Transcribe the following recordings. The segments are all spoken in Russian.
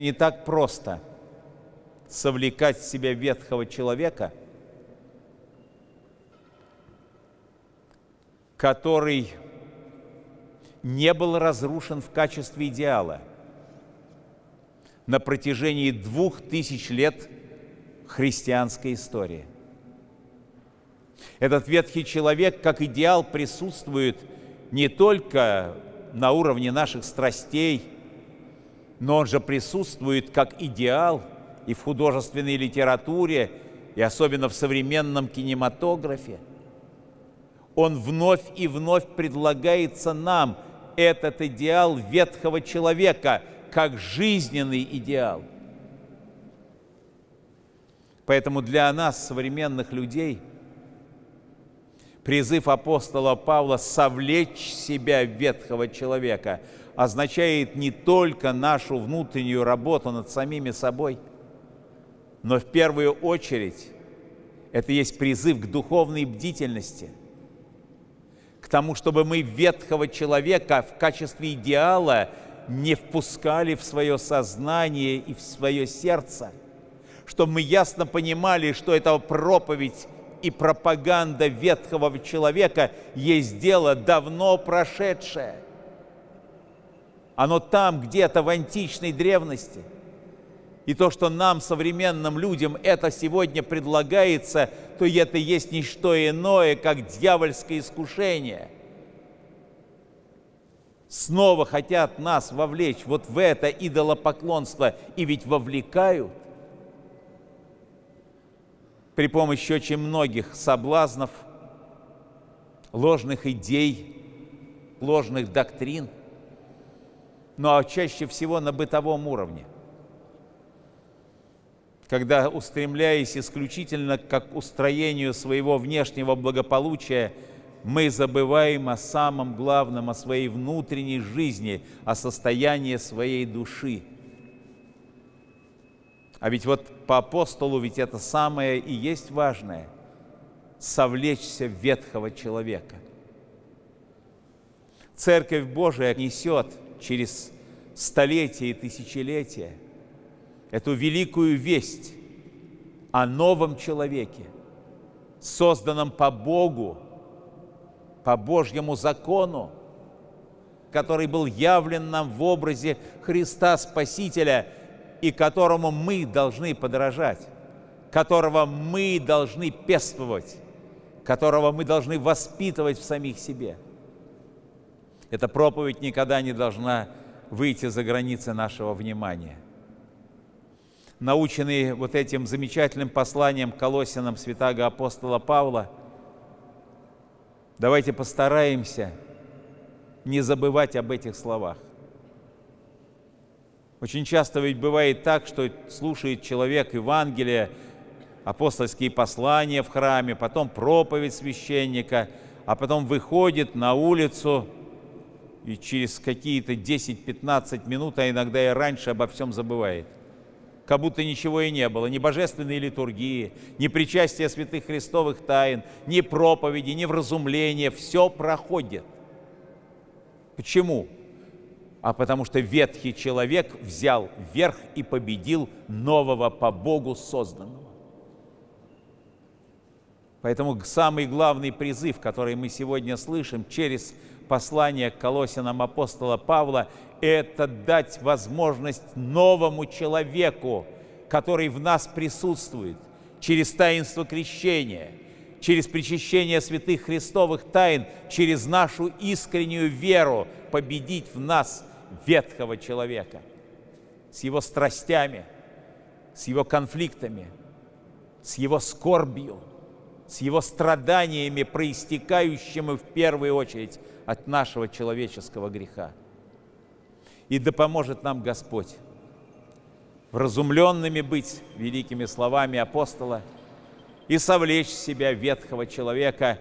Не так просто совлекать в себя ветхого человека, который не был разрушен в качестве идеала на протяжении двух тысяч лет христианской истории. Этот ветхий человек как идеал присутствует не только на уровне наших страстей – но он же присутствует как идеал и в художественной литературе, и особенно в современном кинематографе. Он вновь и вновь предлагается нам, этот идеал ветхого человека, как жизненный идеал. Поэтому для нас, современных людей, призыв апостола Павла совлечь себя ветхого человека – означает не только нашу внутреннюю работу над самими собой, но в первую очередь это есть призыв к духовной бдительности, к тому, чтобы мы ветхого человека в качестве идеала не впускали в свое сознание и в свое сердце, чтобы мы ясно понимали, что это проповедь и пропаганда ветхого человека есть дело давно прошедшее – оно там где-то в античной древности. И то, что нам, современным людям, это сегодня предлагается, то это есть не что иное, как дьявольское искушение. Снова хотят нас вовлечь вот в это идолопоклонство, и ведь вовлекают при помощи очень многих соблазнов, ложных идей, ложных доктрин – но чаще всего на бытовом уровне. Когда, устремляясь исключительно к устроению своего внешнего благополучия, мы забываем о самом главном, о своей внутренней жизни, о состоянии своей души. А ведь вот по апостолу ведь это самое и есть важное – совлечься ветхого человека. Церковь Божия несет – через столетия и тысячелетия эту великую весть о новом человеке, созданном по Богу, по Божьему закону, который был явлен нам в образе Христа Спасителя и которому мы должны подражать, которого мы должны пествовать, которого мы должны воспитывать в самих себе – эта проповедь никогда не должна выйти за границы нашего внимания. Наученный вот этим замечательным посланием Колосинам святаго апостола Павла, давайте постараемся не забывать об этих словах. Очень часто ведь бывает так, что слушает человек Евангелие, апостольские послания в храме, потом проповедь священника, а потом выходит на улицу – и через какие-то 10-15 минут, а иногда и раньше обо всем забывает. Как будто ничего и не было, ни божественной литургии, ни причастия святых христовых тайн, ни проповеди, ни вразумления, все проходит. Почему? А потому что ветхий человек взял верх и победил нового по Богу созданного. Поэтому самый главный призыв, который мы сегодня слышим через послание к Колосинам апостола Павла – это дать возможность новому человеку, который в нас присутствует, через таинство крещения, через причащение святых христовых тайн, через нашу искреннюю веру победить в нас ветхого человека с его страстями, с его конфликтами, с его скорбью, с его страданиями, проистекающими в первую очередь от нашего человеческого греха. И да поможет нам Господь вразумленными быть великими словами апостола и совлечь себя ветхого человека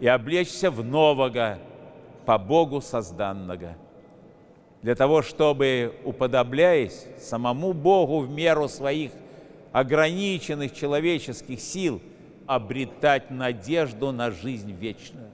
и облечься в нового, по Богу созданного, для того, чтобы, уподобляясь самому Богу в меру своих ограниченных человеческих сил, обретать надежду на жизнь вечную.